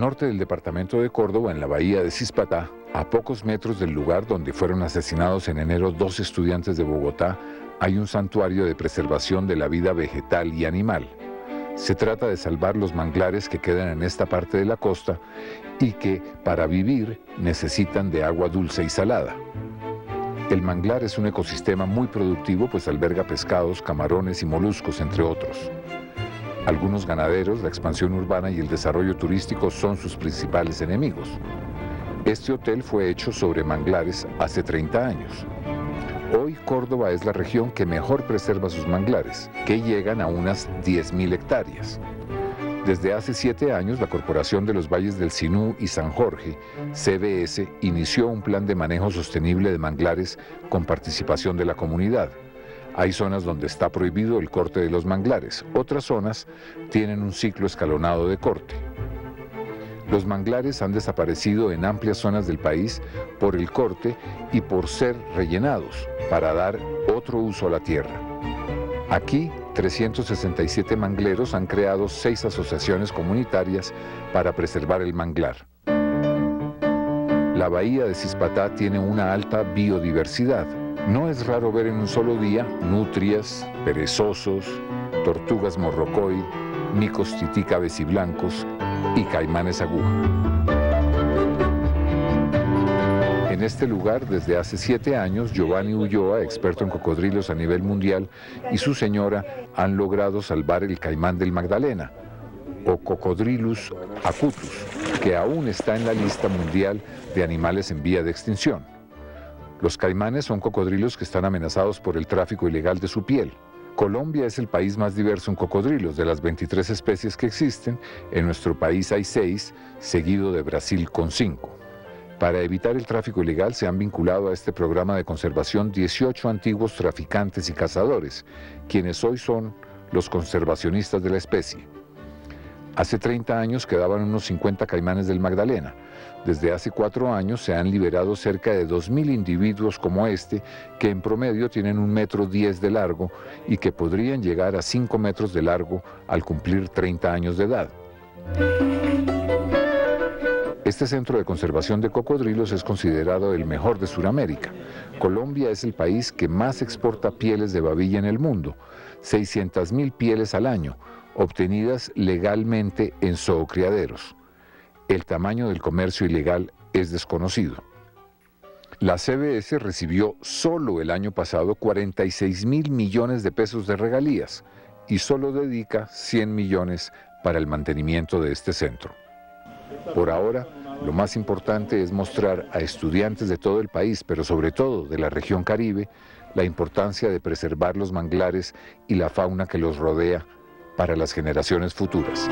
norte del departamento de Córdoba, en la bahía de Cispatá, a pocos metros del lugar donde fueron asesinados en enero dos estudiantes de Bogotá, hay un santuario de preservación de la vida vegetal y animal. Se trata de salvar los manglares que quedan en esta parte de la costa y que, para vivir, necesitan de agua dulce y salada. El manglar es un ecosistema muy productivo pues alberga pescados, camarones y moluscos, entre otros. Algunos ganaderos, la expansión urbana y el desarrollo turístico son sus principales enemigos. Este hotel fue hecho sobre manglares hace 30 años. Hoy Córdoba es la región que mejor preserva sus manglares, que llegan a unas 10.000 hectáreas. Desde hace siete años, la Corporación de los Valles del Sinú y San Jorge, CBS, inició un plan de manejo sostenible de manglares con participación de la comunidad. Hay zonas donde está prohibido el corte de los manglares, otras zonas tienen un ciclo escalonado de corte. Los manglares han desaparecido en amplias zonas del país por el corte y por ser rellenados para dar otro uso a la tierra. Aquí 367 mangleros han creado seis asociaciones comunitarias para preservar el manglar. La bahía de Cispatá tiene una alta biodiversidad. No es raro ver en un solo día nutrias, perezosos, tortugas morrocoy, micos tití cabeciblancos y caimanes aguja. En este lugar, desde hace siete años, Giovanni Ulloa, experto en cocodrilos a nivel mundial, y su señora han logrado salvar el caimán del Magdalena, o Cocodrilus acutus, que aún está en la lista mundial de animales en vía de extinción. Los caimanes son cocodrilos que están amenazados por el tráfico ilegal de su piel. Colombia es el país más diverso en cocodrilos. De las 23 especies que existen, en nuestro país hay seis, seguido de Brasil con cinco. Para evitar el tráfico ilegal se han vinculado a este programa de conservación 18 antiguos traficantes y cazadores, quienes hoy son los conservacionistas de la especie. Hace 30 años quedaban unos 50 caimanes del Magdalena. Desde hace cuatro años se han liberado cerca de 2.000 individuos como este, que en promedio tienen un metro 10 de largo y que podrían llegar a 5 metros de largo al cumplir 30 años de edad. Este centro de conservación de cocodrilos es considerado el mejor de Sudamérica. Colombia es el país que más exporta pieles de babilla en el mundo, 600.000 pieles al año, obtenidas legalmente en zoocriaderos. El tamaño del comercio ilegal es desconocido. La CBS recibió solo el año pasado 46 mil millones de pesos de regalías y solo dedica 100 millones para el mantenimiento de este centro. Por ahora, lo más importante es mostrar a estudiantes de todo el país, pero sobre todo de la región Caribe, la importancia de preservar los manglares y la fauna que los rodea para las generaciones futuras.